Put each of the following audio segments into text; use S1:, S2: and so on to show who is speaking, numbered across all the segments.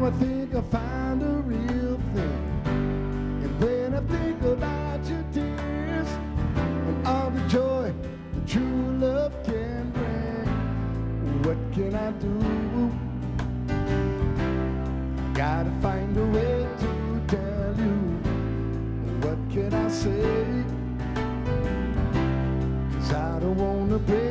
S1: Now I think I found a real thing. And when I think about your tears and all the joy that true love can bring, what can I do? Gotta find a way to tell you. What can I say? Cause I don't wanna break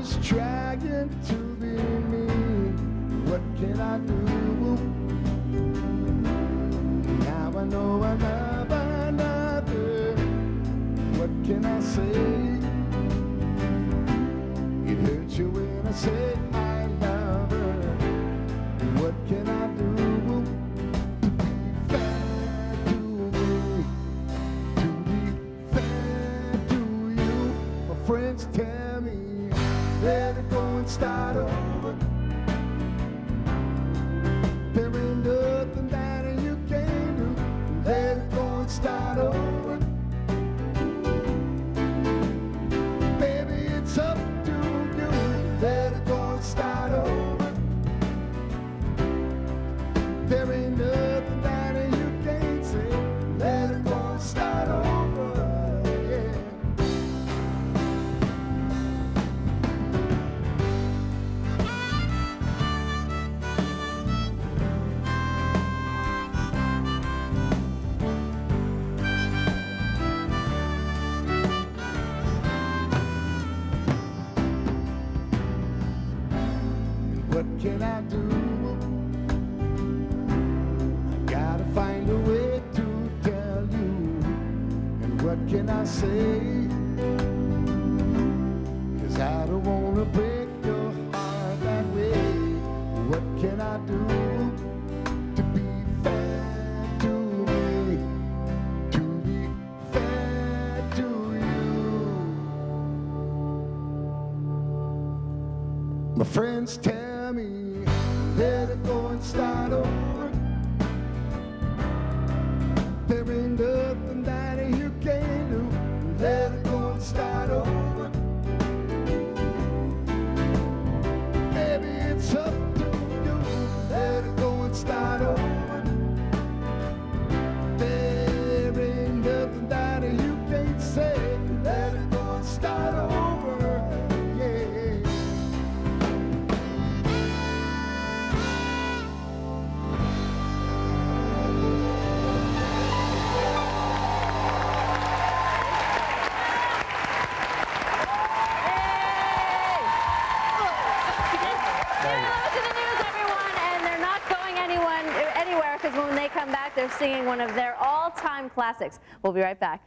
S1: just trying to be me. What can I do? Now I know I love another. What can I say? It hurts you when I say and start over. There ain't nothing that you can do. Let it go and start over. What can I do? I gotta find a way to tell you. And what can I say? Cause I don't wanna break your heart that way. What can I do to be fair to me? To be fair to you. My friends tell let it go and start over.
S2: Come back, they're singing one of their all-time classics. We'll be right back.